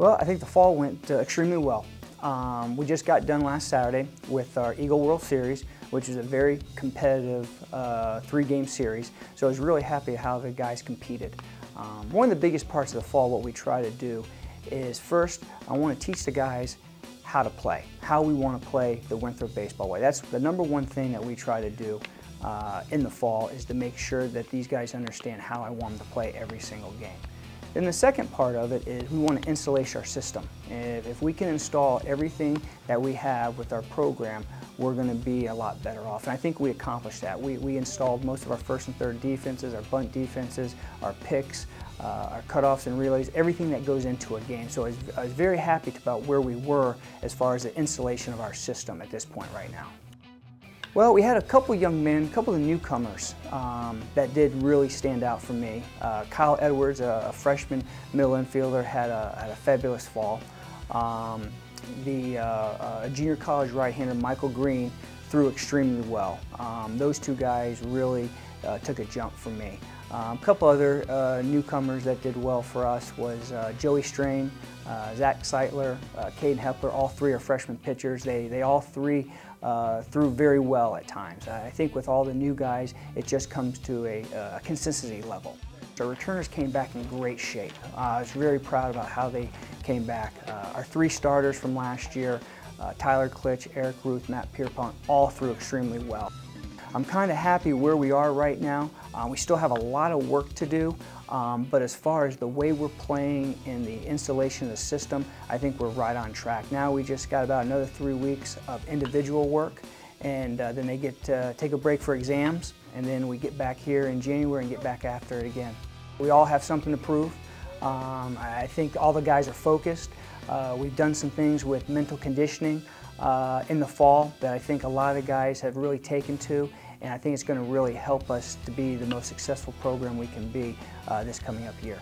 Well, I think the fall went uh, extremely well. Um, we just got done last Saturday with our Eagle World Series, which is a very competitive uh, three-game series. So I was really happy how the guys competed. Um, one of the biggest parts of the fall, what we try to do is first, I want to teach the guys how to play, how we want to play the Winthrop baseball way. That's the number one thing that we try to do uh, in the fall is to make sure that these guys understand how I want them to play every single game. Then the second part of it is we want to insulate our system. If, if we can install everything that we have with our program, we're going to be a lot better off. And I think we accomplished that. We, we installed most of our first and third defenses, our bunt defenses, our picks, uh, our cutoffs and relays, everything that goes into a game. So I was, I was very happy about where we were as far as the installation of our system at this point right now. Well, we had a couple young men, a couple of newcomers um, that did really stand out for me. Uh, Kyle Edwards, a, a, freshman middle infielder, had a, had a fabulous fall. Um, the uh, uh, junior college right-hander Michael Green threw extremely well. Um, those two guys really uh, took a jump for me. Um, a couple other uh, newcomers that did well for us was uh, Joey Strain, uh, Zach Seitler, uh, Caden Hepler. All three are freshman pitchers. They, they all three uh, threw very well at times. I think with all the new guys, it just comes to a, a consistency level. Our returners came back in great shape. Uh, I was very proud about how they came back. Uh, our three starters from last year, uh, Tyler Klitsch, Eric Ruth, Matt Pierpont, all threw extremely well. I'm kind of happy where we are right now. Uh, we still have a lot of work to do, um, but as far as the way we're playing and the installation of the system, I think we're right on track. Now we just got about another three weeks of individual work, and uh, then they get to take a break for exams, and then we get back here in January and get back after it again. We all have something to prove. Um, I think all the guys are focused. Uh, we've done some things with mental conditioning uh, in the fall that I think a lot of the guys have really taken to and I think it's going to really help us to be the most successful program we can be uh, this coming up year.